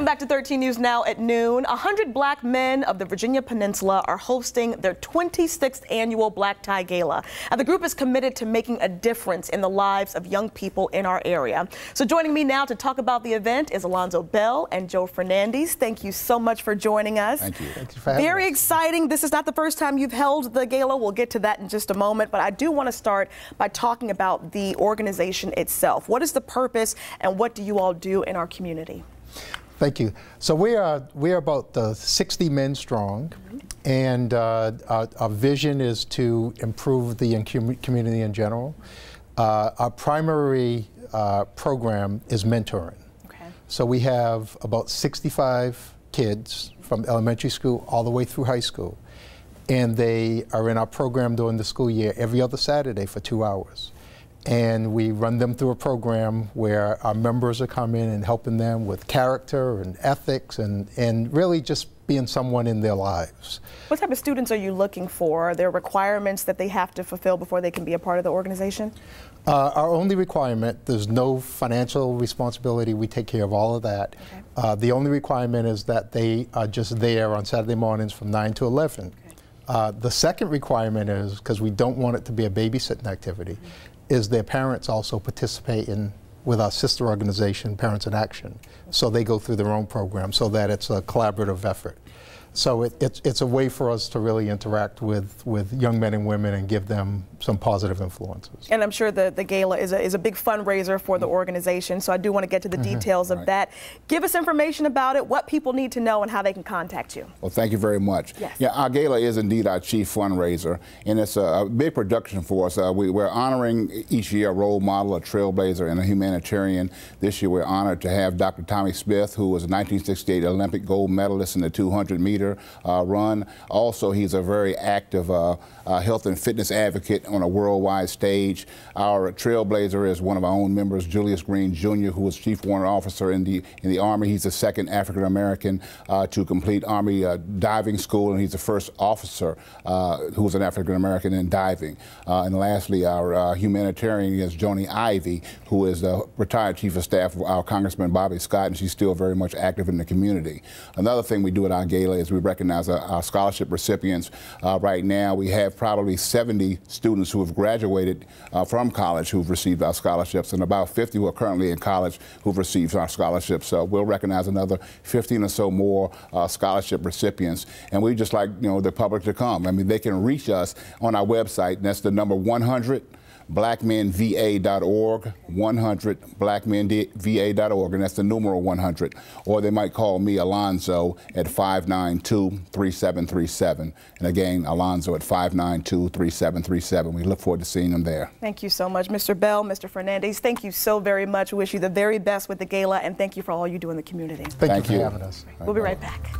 Welcome back to 13 News Now at noon. 100 black men of the Virginia Peninsula are hosting their 26th annual Black Tie Gala. And the group is committed to making a difference in the lives of young people in our area. So joining me now to talk about the event is Alonzo Bell and Joe Fernandez. Thank you so much for joining us. Thank you. Thank you for Very us. exciting. This is not the first time you've held the gala. We'll get to that in just a moment. But I do want to start by talking about the organization itself. What is the purpose and what do you all do in our community? Thank you. So we are we are about uh, 60 men strong, and uh, our, our vision is to improve the community in general. Uh, our primary uh, program is mentoring. Okay. So we have about 65 kids from elementary school all the way through high school, and they are in our program during the school year every other Saturday for two hours and we run them through a program where our members are coming and helping them with character and ethics and, and really just being someone in their lives. What type of students are you looking for? Are there requirements that they have to fulfill before they can be a part of the organization? Uh, our only requirement, there's no financial responsibility. We take care of all of that. Okay. Uh, the only requirement is that they are just there on Saturday mornings from 9 to 11. Okay. Uh, the second requirement is, because we don't want it to be a babysitting activity, mm -hmm is their parents also participate in with our sister organization, Parents in Action. So they go through their own program so that it's a collaborative effort. So it, it's, it's a way for us to really interact with, with young men and women and give them some positive influences. And I'm sure the, the gala is a, is a big fundraiser for the organization, so I do want to get to the mm -hmm. details of right. that. Give us information about it, what people need to know, and how they can contact you. Well, thank you very much. Yes. Yeah, our gala is indeed our chief fundraiser, and it's a, a big production for us. Uh, we, are honoring each year a role model, a trailblazer, and a humanitarian. This year we're honored to have Dr. Tommie Smith, who was a 1968 Olympic gold medalist in the 200 meter uh, run. Also, he's a very active uh, uh, health and fitness advocate on a worldwide stage. Our trailblazer is one of our own members, Julius Green Jr., who was Chief Warrant Officer in the in the Army. He's the second African American to complete Army diving school, and he's the first officer who was an African American in diving. and lastly, our humanitarian is Joni Ivey, who is the retired Chief of Staff of our Congressman Bobby Scott, and she's still very much active in the community. Another thing we do at our gala is we recognize our, our scholarship recipients. Uh, right now, we have probably 70 students who have graduated uh, from college who've received our scholarships, and about 50 who are currently in college who've received our scholarships. So we'll recognize another 15 or so more uh, scholarship recipients, and we just like you know the public to come. I mean, they can reach us on our website. And that's the number 100 blackmenva.org, 100 blackmenva.org, and that's the numeral 100. Or they might call me Alonzo at 592-3737. And again, Alonzo at 592-3737. We look forward to seeing them there. Thank you so much, Mr. Bell, Mr. Fernandez. Thank you so very much. Wish you the very best with the gala, and thank you for all you do in the community. Thank, thank you for you. having us. We'll be right back.